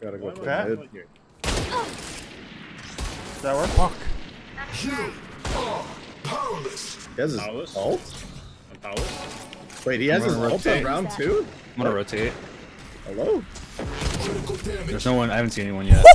Gotta go to for Does that work? Fuck. He has his Powerless? ult? I'm powerless. Wait, he has a his ult on round two? I'm gonna rotate. Hello? There's no one. I haven't seen anyone yet.